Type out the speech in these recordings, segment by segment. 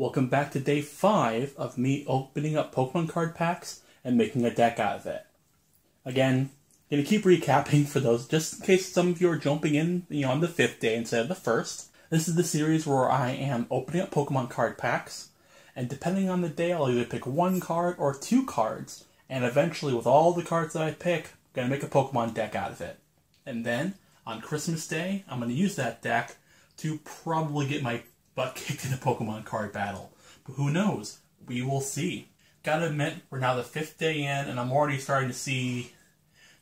Welcome back to day 5 of me opening up Pokemon card packs and making a deck out of it. Again, gonna keep recapping for those, just in case some of you are jumping in you know, on the 5th day instead of the 1st. This is the series where I am opening up Pokemon card packs, and depending on the day, I'll either pick one card or two cards, and eventually with all the cards that I pick, I'm gonna make a Pokemon deck out of it. And then, on Christmas Day, I'm gonna use that deck to probably get my butt kicked in a Pokemon card battle. But who knows? We will see. Gotta admit, we're now the fifth day in, and I'm already starting to see,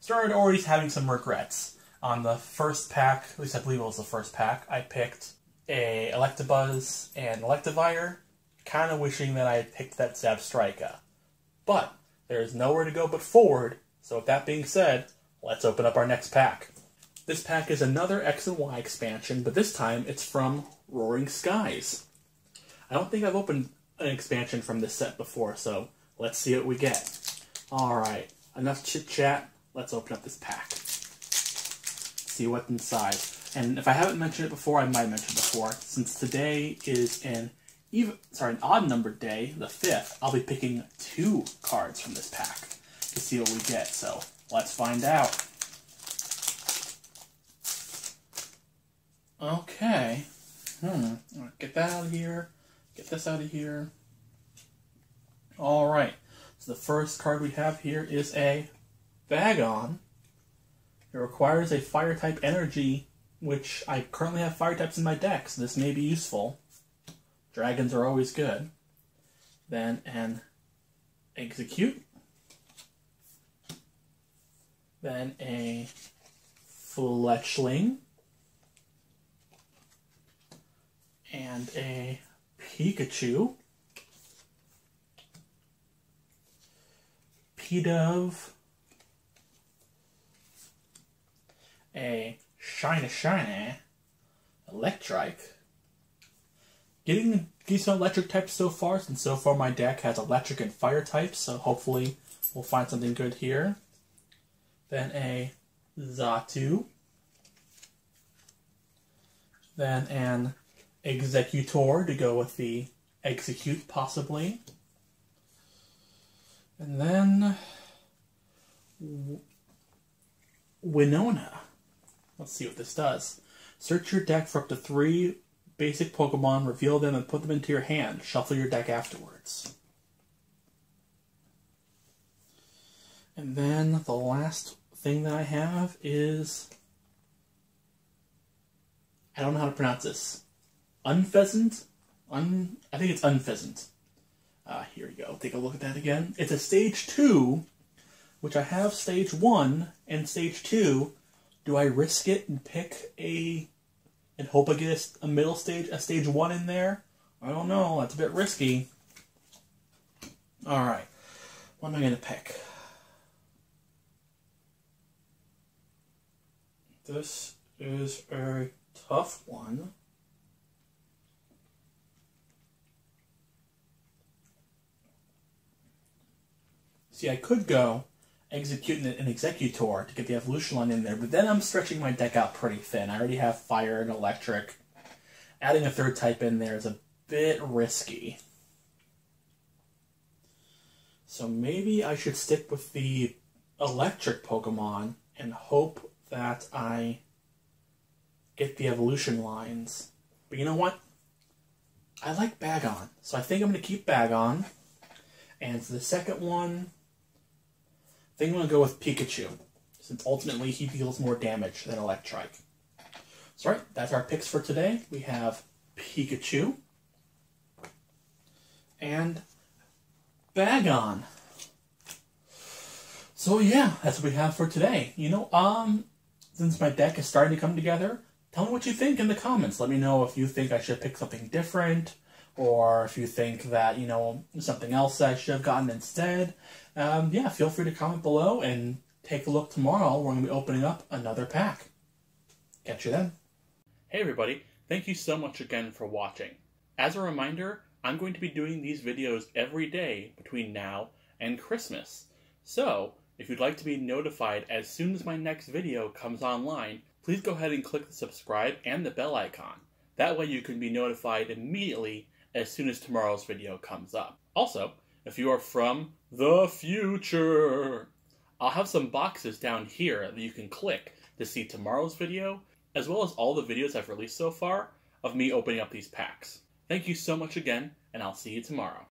started already having some regrets. On the first pack, at least I believe it was the first pack, I picked a Electabuzz and Electivire, kind of wishing that I had picked that Zebstrika. But there's nowhere to go but forward, so with that being said, let's open up our next pack. This pack is another X and Y expansion, but this time it's from Roaring Skies. I don't think I've opened an expansion from this set before, so let's see what we get. Alright, enough chit chat. Let's open up this pack. See what's inside. And if I haven't mentioned it before, I might have mentioned it before. Since today is an even sorry, an odd numbered day, the fifth, I'll be picking two cards from this pack to see what we get. So let's find out. Okay. Hmm. Get that out of here. Get this out of here. All right. So the first card we have here is a Bagon. It requires a fire type energy, which I currently have fire types in my deck, so this may be useful. Dragons are always good. Then an Exeggcute. Then a Fletchling. And a Pikachu, Pidove, a Shiny Shiny, Electrike. Getting decent electric types so far, since so far my deck has electric and fire types, so hopefully we'll find something good here. Then a Xatu. Then an Exeggutor to go with the Exeggcute, possibly. And then Winona. Let's see what this does. Search your deck for up to three basic Pokemon, reveal them, and put them into your hand. Shuffle your deck afterwards. And then the last thing that I have is. I don't know how to pronounce this. Unfezant? Un, I think it's Unfezant. Uh, here we go. Take a look at that again. It's a stage two, which I have stage one and stage two. Do I risk it and pick a and hope I get a, a middle stage, a stage one in there? I don't know. That's a bit risky. All right. What am I going to pick? This is a tough one. See, I could go Exeggcute an Exeggutor to get the evolution line in there, but then I'm stretching my deck out pretty thin. I already have fire and electric. Adding a third type in there is a bit risky. So maybe I should stick with the electric Pokemon and hope that I get the evolution lines. But you know what? I like Bagon, so I think I'm going to keep Bagon. And for the second one, think I'm going to go with Pikachu, since ultimately he deals more damage than Electrike. So, right, that's our picks for today. We have Pikachu and Bagon. So yeah, that's what we have for today. You know, um, since my deck is starting to come together, tell me what you think in the comments. Let me know if you think I should pick something different, or if you think that, you know, something else I should have gotten instead um, yeah, feel free to comment below and take a look tomorrow. We're going to be opening up another pack. Catch you then. Hey everybody, thank you so much again for watching. As a reminder, I'm going to be doing these videos every day between now and Christmas. So, if you'd like to be notified as soon as my next video comes online, please go ahead and click the subscribe and the bell icon. That way you can be notified immediately as soon as tomorrow's video comes up. Also, if you are from the future, I'll have some boxes down here that you can click to see tomorrow's video, as well as all the videos I've released so far of me opening up these packs. Thank you so much again, and I'll see you tomorrow.